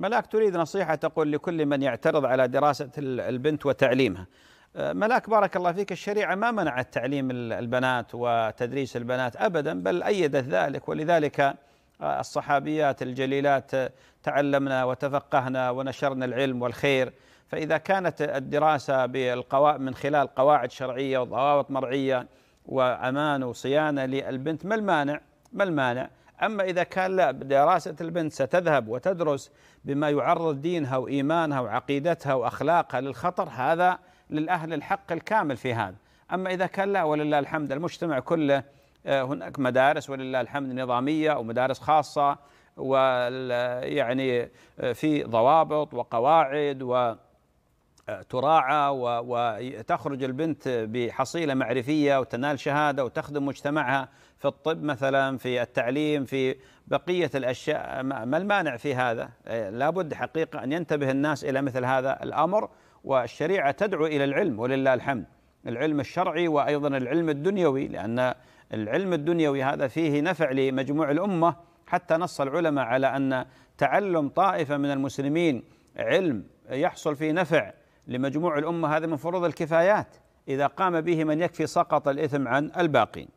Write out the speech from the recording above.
ملاك تريد نصيحة تقول لكل من يعترض على دراسة البنت وتعليمها. آه، ملاك بارك الله فيك الشريعة ما منعت تعليم البنات وتدريس البنات أبدا بل أيدت ذلك. ولذلك آه، الصحابيات الجليلات تعلمنا وتفقهنا ونشرنا العلم والخير. فإذا كانت الدراسة بالقواعد من خلال قواعد شرعية وضوابط مرعية وأمان وصيانة للبنت ما المانع؟ ما المانع؟ أما إذا كان لا دراسة البنت ستذهب وتدرس بما يعرض دينها وإيمانها وعقيدتها وأخلاقها للخطر هذا للأهل الحق الكامل في هذا. أما إذا كان لا ولله الحمد المجتمع كله آه، هناك مدارس ولله الحمد نظامية ومدارس خاصة ويعني آه، في ضوابط وقواعد و تراعى وتخرج البنت بحصيلة معرفية وتنال شهادة وتخدم مجتمعها في الطب مثلا في التعليم في بقية الأشياء. ما المانع في هذا؟ لابد حقيقة أن ينتبه الناس إلى مثل هذا الأمر والشريعة تدعو إلى العلم ولله الحمد. العلم الشرعي وأيضا العلم الدنيوي لأن العلم الدنيوي هذا فيه نفع لمجموع الأمة. حتى نص العلماء على أن تعلم طائفة من المسلمين علم يحصل فيه نفع لمجموع الأمة هذا من فروض الكفايات إذا قام به من يكفي سقط الإثم عن الباقين.